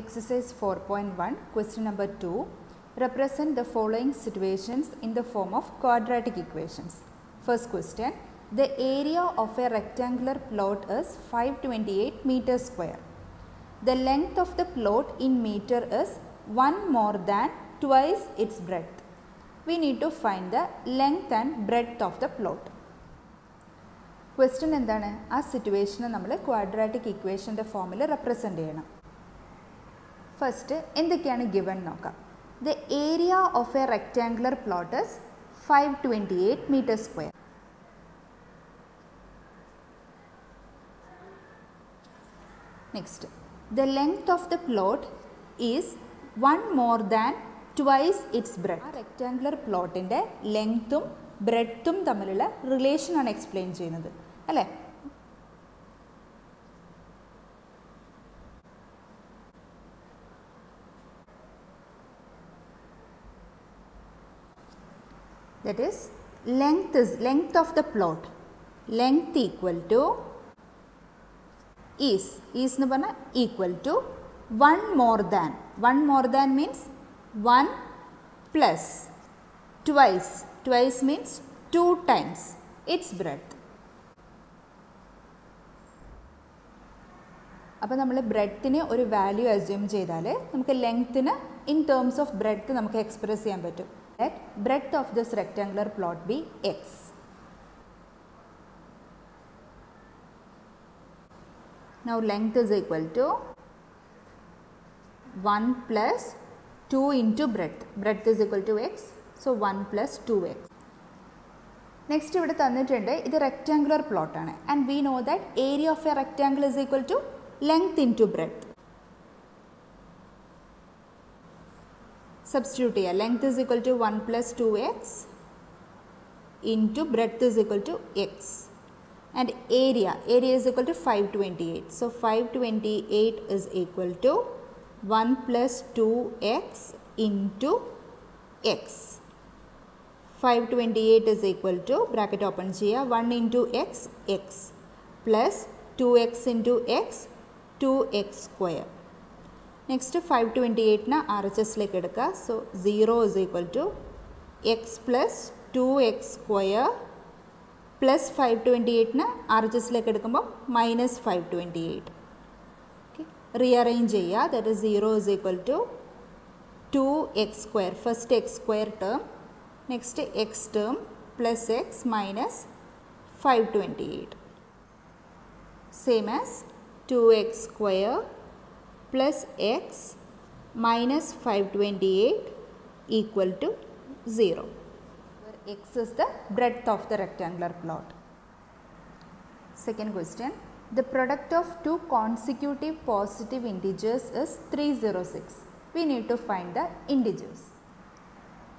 exercise 4.1 question number 2 represent the following situations in the form of quadratic equations. First question the area of a rectangular plot is 528 meter square. The length of the plot in meter is 1 more than twice its breadth. We need to find the length and breadth of the plot. Question എന്താണ് ആ situation quadratic equation ഇക്വേഷൻ്റെ formula represent ചെയ്യണം first എന്തൊക്കെയാണ് given നോക്കാം the area of a rectangular plot five twenty eight metre square next the length of the plot is one more than twice its breadth ആ rectangular പ്ലോട്ടിൻ്റെ ലെങ്ത്തും ബ്രെഡ്ത്തും തമ്മിലുള്ള റിലേഷനാണ് explain ചെയ്യുന്നത് അല്ലേ that is length is length of the plot length equal to is is എന്ന് പറഞ്ഞാൽ equal to one more than one more than means one plus twice twice means two times its breadth അപ്പോൾ നമ്മൾ ബ്രെഡത്തിന് ഒരു value assume ചെയ്താൽ നമുക്ക് ലെങ്ത്തിന് in terms of breadth നമുക്ക് express ചെയ്യാൻ പറ്റും let breadth of this rectangular plot be x. Now length is equal to 1 plus 2 into breadth. Breadth is equal to x. So 1 plus 2x. Next, we have a rectangular plot. And we know that area of a rectangle is equal to length into breadth. Substitute here. Length is equal to 1 plus 2x into breadth is equal to x and area, area is equal to 528. So, 528 is equal to 1 plus 2x into x. 528 is equal to bracket open. here 1 into x x plus 2x into x 2x square. Next to 528 na RHS So 0 is equal to x plus 2x square plus 528 na RHS like minus 528. Rearrange ya that is 0 is equal to 2x square. First x square term. Next x term plus x minus 528. Same as 2x square plus x minus 528 equal to 0 where x is the breadth of the rectangular plot. Second question the product of two consecutive positive integers is 306. We need to find the integers.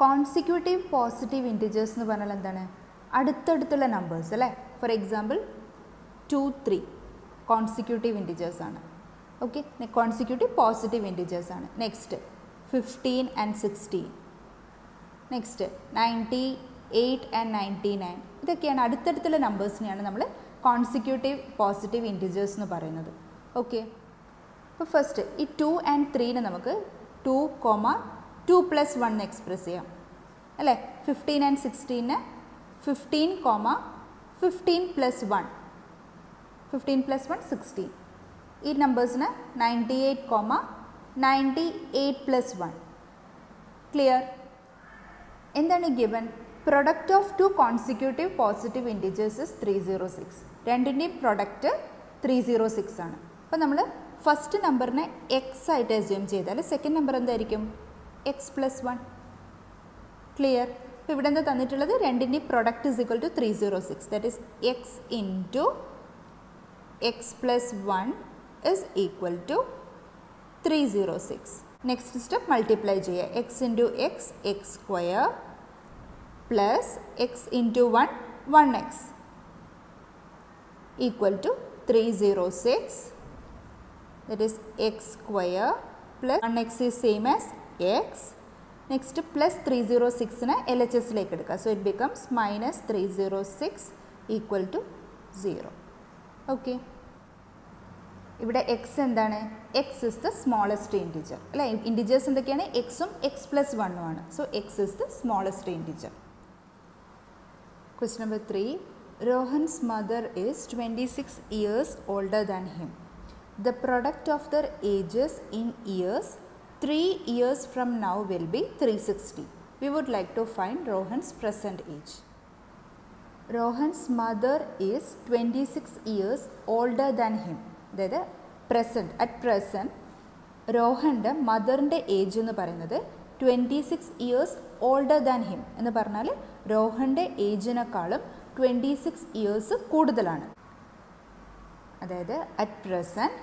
Consecutive positive and എന്ന് പറഞ്ഞാൽ എന്താണ് numbers numbers അല്ലേ For example, two three. Consecutive integers ആണ് okay consecutive positive integers ആണ് next fifteen and sixteen next ninety eight and ninety nine ഇതൊക്കെയാണ് അടുത്തടുത്തുള്ള നമ്പേഴ്സിനെയാണ് നമ്മൾ consecutive positive integers എന്ന് പറയുന്നത് ഓക്കെ അപ്പോൾ ഫസ്റ്റ് ഈ ടു ആൻഡ് ത്രീനെ നമുക്ക് two comma two plus one express ചെയ്യാം അല്ലേ fifteen and sixteen fifteen comma fifteen plus one fifteen plus one sixteen ഈ നമ്പേഴ്സിന് ninety eight comma ninety eight plus one clear എന്താണ് given product of two consecutive positive integers three zero six രണ്ടിൻ്റെയും product three zero six ആണ് അപ്പോൾ നമ്മൾ first നമ്പറിനെ x ആയിട്ട് assume ചെയ്താൽ second number എന്തായിരിക്കും എക്സ് പ്ലസ് വൺ ക്ലിയർ ഇപ്പോൾ ഇവിടെ എന്താ തന്നിട്ടുള്ളത് രണ്ടിൻ്റെയും product is equal to three zero six that is x into x plus one is equal to 306. Next step multiply Jaya x into x x square plus x into 1 1x equal to 306 that is x square plus 1x is same as x next plus 306 നെ LHS ലേക്ക് എടുക്കുക so it becomes minus 306 equal to 0 okay ഇവിടെ x എന്താണ് x is the smallest integer അല്ലേ integers എന്തൊക്കെയാണ് എക്സും x x plus ആണ് so x is the smallest integer. Question number three. Rohan's mother is 26 years older than him. The product of their ages in years 3 years from now will be 360. We would like to find Rohan's present age. Rohan's mother is 26 years older than him. അതായത് present at present രോഹൻ്റെ മദറിൻ്റെ age എന്ന് പറയുന്നത് twenty six years older than him എന്ന് പറഞ്ഞാൽ രോഹൻ്റെ ഏജിനേക്കാളും twenty six years കൂടുതലാണ് അതായത് at present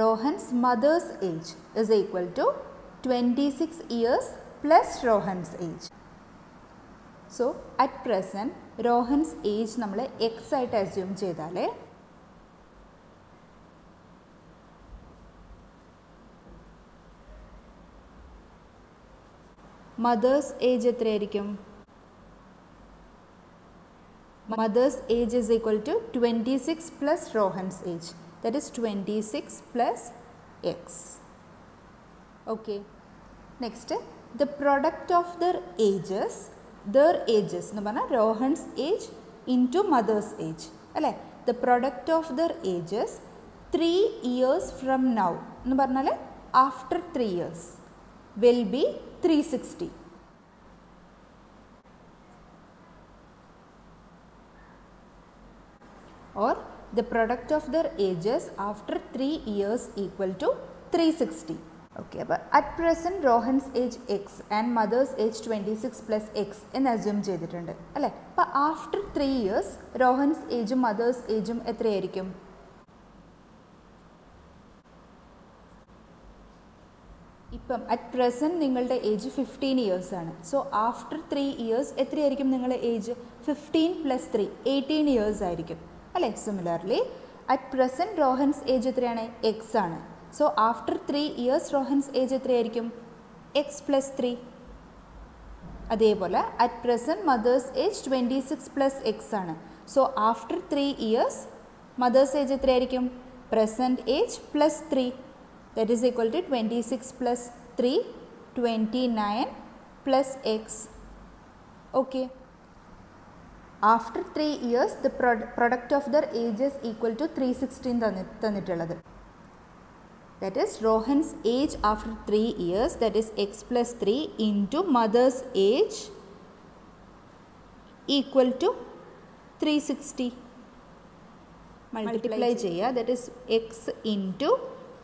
Rohan's mother's age is equal to twenty six years plus Rohan's age so at present Rohan's age നമ്മൾ എക്സ് ആയിട്ട് അസ്യൂം ചെയ്താലേ മദേഴ്സ് ഏജ് എത്രയായിരിക്കും mother's age is equal to twenty six plus Rohan's age that is twenty six plus x okay next the product of their ages their ages എന്ന് പറഞ്ഞാൽ Rohan's age into mother's age അല്ലേ the product of their ages three years from now എന്ന് പറഞ്ഞാൽ after three years will be 360. or the product of their ages after 3 years equal to 360. Okay, but at present Rohan's age x and mother's age 26 plus x in assume ചെയ്തിട്ടുണ്ട് Right. But after 3 years, Rohan's age, mother's age, ഇപ്പം at present നിങ്ങളുടെ age fifteen years ആണ് so after three years എത്രയായിരിക്കും നിങ്ങളുടെ age fifteen plus three eighteen years ആയിരിക്കും അല്ലേ similarly at present Rohan's age എത്രയാണ് X ആണ് so after three years Rohan's age എത്രയായിരിക്കും എക്സ് പ്ലസ് ത്രീ അതേപോലെ at present mother's age twenty six plus x ആണ് so after three years mother's age എത്രയായിരിക്കും present age plus three that is equal to 26 plus 3 29 plus x okay after 3 years the product of their age is equal to 316 that is Rohan's age after 3 years that is x plus 3 into mother's age equal to 360 multiply ചെയ്യുക that is x into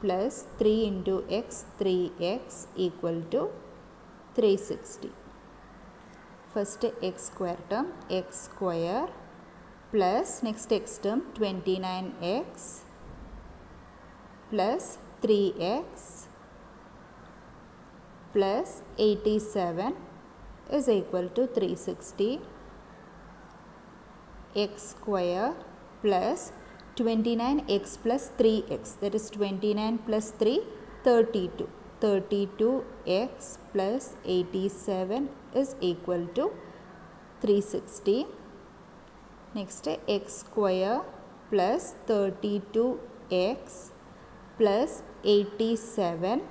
plus 3 into x 3x equal to 360. First x square term x square plus next x term 29x plus 3x plus 87 is equal to 360 x square plus 29 x plus 3 x that is 29 plus 3 32 32 x plus 87 is equal to 360 next x square plus 32 x plus 87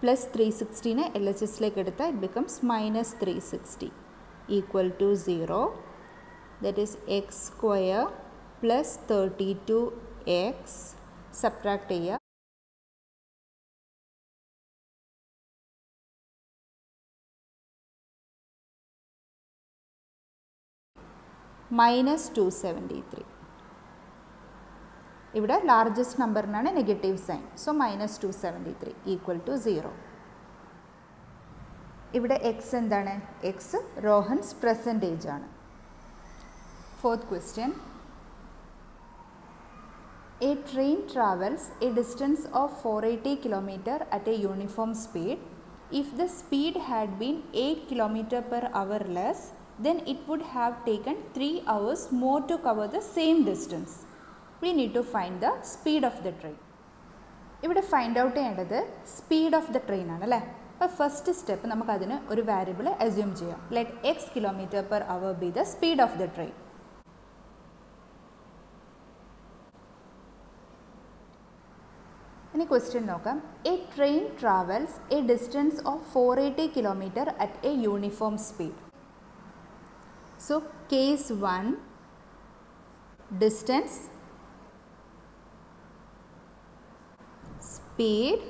plus 316 LHS like edutha, it becomes minus 360 equal to 0 that is x square plus thirty two x subtract ചെയ്യുക minus two seventy three ഇവിടെ largest നമ്പറിനാണ് negative sign so minus two seventy three equal to zero ഇവിടെ x എന്താണ് x Rohan's present age ആണ് fourth question A train travels a distance of 480 km at a uniform speed. If the speed had been 8 km per hour less, then it would have taken 3 hours more to cover the same distance. We need to find the speed of the train. ഇവിടെ find speed of the train the train ആണ് അല്ലേ first step step നമുക്കതിന് variable variable assume ചെയ്യാം Let x km per hour be the speed of the train. ഇനി question നോക്കാം a train travels a distance of four eighty kilometre at a uniform speed so case one distance speed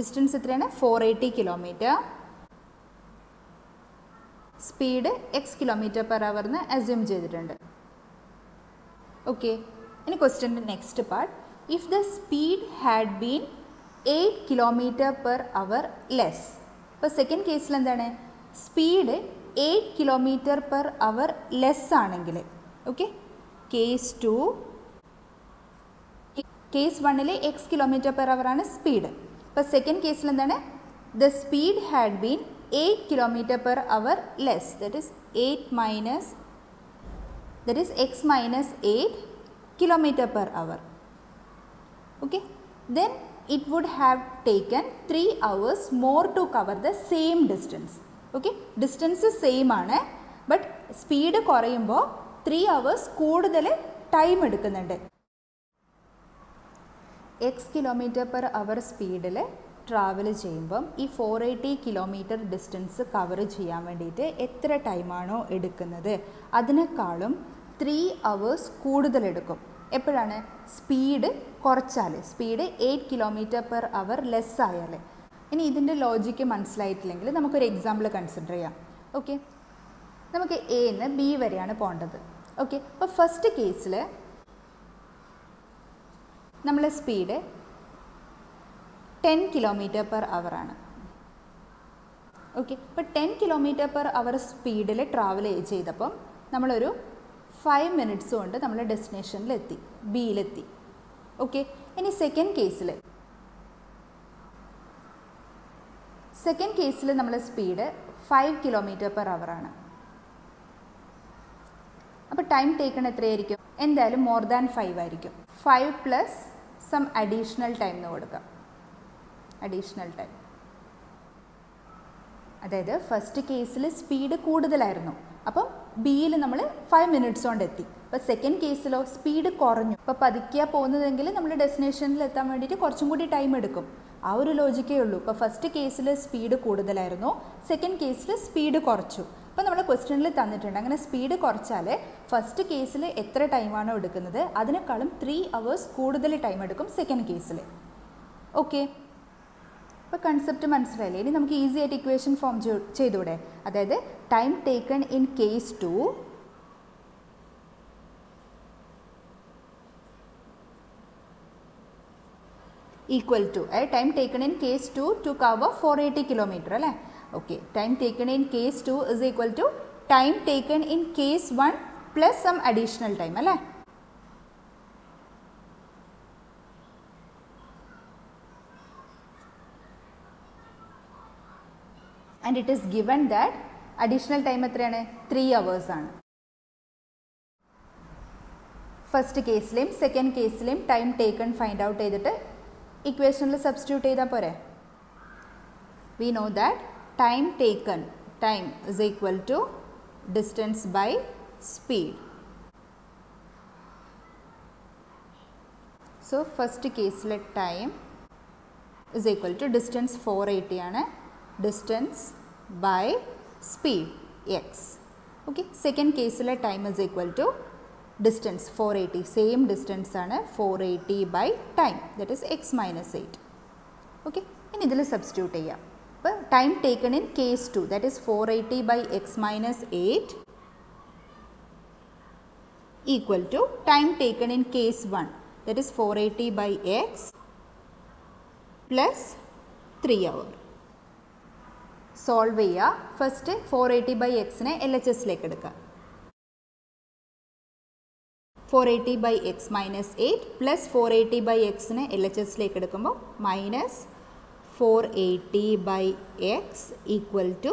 distance എത്രയാണ് four eighty kilometre speed x kilometre per hour എന്ന് assume ചെയ്തിട്ടുണ്ട് okay ഇനി ക്വസ്റ്റ്യൻ്റെ next part if the speed had been 8 kilometer per hour less. ഇപ്പോൾ second കേസിൽ എന്താണ് speed eight kilometre per hour less ആണെങ്കിൽ okay case two case വണ്ണിൽ x kilometre per അവറാണ് speed ഇപ്പോൾ സെക്കൻഡ് കേസിൽ എന്താണ് the speed had been eight kilometre per hour less that is eight minus that is x minus eight kilometre per hour okay then it would have taken 3 hours more to cover the same distance okay distance same ആണ് but speed കുറയുമ്പോൾ 3 hours കൂടുതൽ time എടുക്കുന്നുണ്ട് x kilometre per hour സ്പീഡിൽ travel ചെയ്യുമ്പം ഈ four eighty kilometre distance cover ചെയ്യാൻ വേണ്ടിയിട്ട് എത്ര ടൈമാണോ എടുക്കുന്നത് അതിനേക്കാളും ത്രീ അവേഴ്സ് കൂടുതലെടുക്കും എപ്പോഴാണ് സ്പീഡ് കുറച്ചാൽ speed eight kilometre per hour less ആയാൽ ഇനി ഇതിൻ്റെ ലോജിക്ക് മനസ്സിലായിട്ടില്ലെങ്കിൽ നമുക്കൊരു എക്സാമ്പിൾ കൺസിഡർ ചെയ്യാം ഓക്കെ നമുക്ക് എ നിന്ന് ബി വരെയാണ് പോകേണ്ടത് ഓക്കെ അപ്പോൾ ഫസ്റ്റ് കേസിൽ നമ്മളെ സ്പീഡ് ടെൻ കിലോമീറ്റർ പെർ അവറാണ് ഓക്കെ ഇപ്പോൾ ടെൻ കിലോമീറ്റർ പെർ അവർ സ്പീഡിൽ ട്രാവൽ ചെയ്തപ്പം നമ്മളൊരു ഫൈവ് മിനിറ്റ്സ് കൊണ്ട് നമ്മൾ ഡെസ്റ്റിനേഷനിലെത്തി ബിയിലെത്തി ഓക്കെ ഇനി സെക്കൻഡ് കേസിൽ സെക്കൻഡ് കേസിൽ നമ്മൾ സ്പീഡ് ഫൈവ് കിലോമീറ്റർ പെർ ആണ് അപ്പോൾ ടൈം ടേക്കൺ എത്രയായിരിക്കും എന്തായാലും മോർ ദാൻ ഫൈവ് ആയിരിക്കും five plus some additional time എന്ന് കൊടുക്കാം അഡീഷണൽ ടൈം അതായത് ഫസ്റ്റ് കേസിൽ സ്പീഡ് കൂടുതലായിരുന്നു അപ്പം ബിയിൽ നമ്മൾ ഫൈവ് മിനിറ്റ്സ് കൊണ്ട് എത്തി അപ്പോൾ സെക്കൻഡ് കേസിലോ സ്പീഡ് കുറഞ്ഞു അപ്പോൾ പതുക്കിയാൽ പോകുന്നതെങ്കിൽ നമ്മൾ ഡെസ്റ്റിനേഷനിൽ എത്താൻ വേണ്ടിയിട്ട് കുറച്ചും കൂടി ടൈം എടുക്കും ആ ഒരു ലോജിക്കേ ഉള്ളൂ ഇപ്പോൾ ഫസ്റ്റ് കേസിൽ സ്പീഡ് കൂടുതലായിരുന്നു സെക്കൻഡ് കേസിൽ സ്പീഡ് കുറച്ചു അപ്പോൾ നമ്മൾ ക്വസ്റ്റ്യനിൽ തന്നിട്ടുണ്ട് അങ്ങനെ സ്പീഡ് കുറച്ചാൽ ഫസ്റ്റ് കേസിൽ എത്ര ടൈമാണോ എടുക്കുന്നത് അതിനേക്കാളും ത്രീ അവേഴ്സ് കൂടുതൽ ടൈം എടുക്കും സെക്കൻഡ് കേസിൽ ഓക്കെ ഇപ്പോൾ കൺസെപ്റ്റ് മനസ്സിലായില്ലേ ഇനി നമുക്ക് ഈസി ആയിട്ട് ഇക്വേഷൻ ഫോം ചെയ്തൂടെ അതായത് time taken in case two equal to a eh, time taken in case 2 to cover 480 kilometer alle okay time taken in case 2 is equal to time taken in case 1 plus some additional time alle and it is given that additional time എത്രയാണ് three hours First case, കേസിലെയും second time taken, find out. Out ചെയ്തിട്ട് equationல substitute ചെയ്താ പോരെ we know that time taken time is equal to distance by speed so first case let time is equal to distance 480 ആണ് distance by speed x okay second case let time is equal to distance four eighty same distance ആണ് four eighty by time that is x minus eight okay ഇനി ഇതിൽ substitute ചെയ്യാം അപ്പോൾ time taken in case two that is four eighty by x minus eight equal to time taken in case one that is four eighty by x plus three hour solve ചെയ്യുക first four eighty by എക്സിനെ L H എസിലേക്ക് എടുക്കുക four eighty by x minus eight plus four eighty by എക്സിന് L H എസിലേക്ക് എടുക്കുമ്പോൾ minus four eighty by x equal to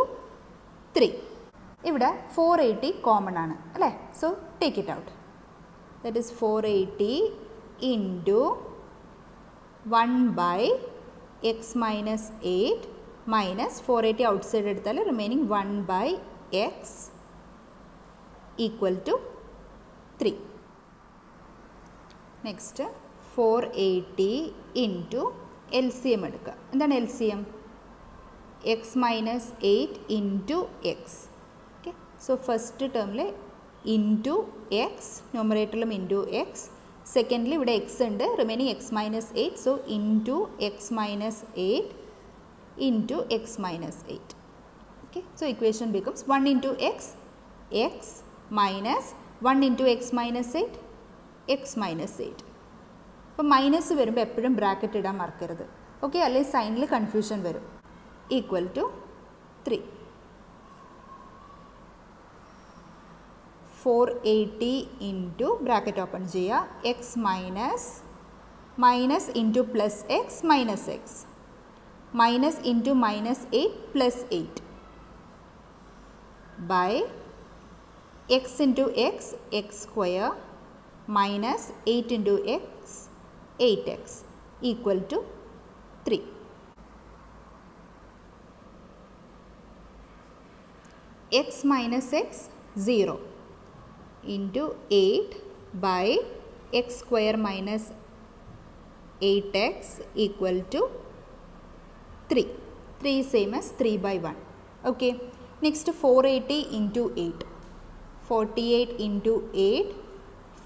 three ഇവിടെ four eighty common ആണ് അല്ലേ so take it out that is four eighty into one by x minus eight minus four eighty outside എടുത്താൽ remaining one by x equal to three next four eighty into L C M എടുക്കുക എന്താണ് L C M x minus eight into x okay so first ടേമിൽ into x ന്യൂമറേറ്ററിലും into x സെക്കൻഡിൽ ഇവിടെ x ഉണ്ട് remaining x minus eight so into x minus eight into x minus eight okay so equation becomes one into x x minus one into x minus eight x minus 8. For minus varum eppozhum bracket ida markkarathu. Okay, alle sign confusion varum. Equal to 3. 480 into bracket open jaya x minus minus into plus x minus x minus into minus 8 plus 8 by x into x x square minus 8 into x 8x equal to 3. x minus x 0 into 8 by x square minus 8x equal to 3. 3 same as 3 by 1. Okay. Next 480 into 8. 48 into 8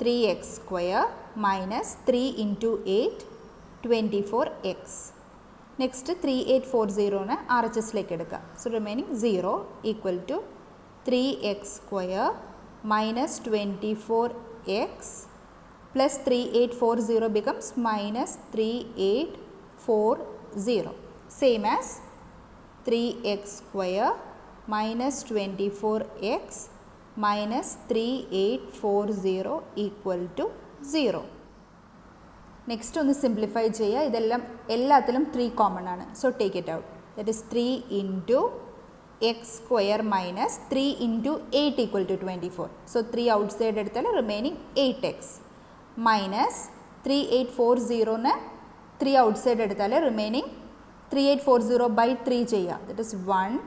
3x square minus 3 into 8 24x. Next 3840 ന RHSലേക്ക് എടുക്കുക. So remaining 0 equal to 3x square minus 24x plus 3840 becomes minus 3840. Same as 3x square minus 24x minus 3840 equal to 0. Next one simplify. This is 3 common. Anna. So take it out. That is 3 into x square minus 3 into 8 equal to 24. So 3 outside at remaining 8x minus 3840 3 outside at remaining 3840 by 3 jaya. That is 1,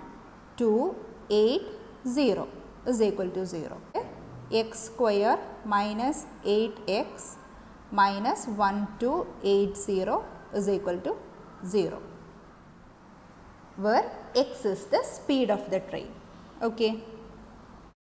2, 8, 0 is equal to 0. x square minus 8x minus 1280 is equal to 0 where x is the speed of the train. Okay.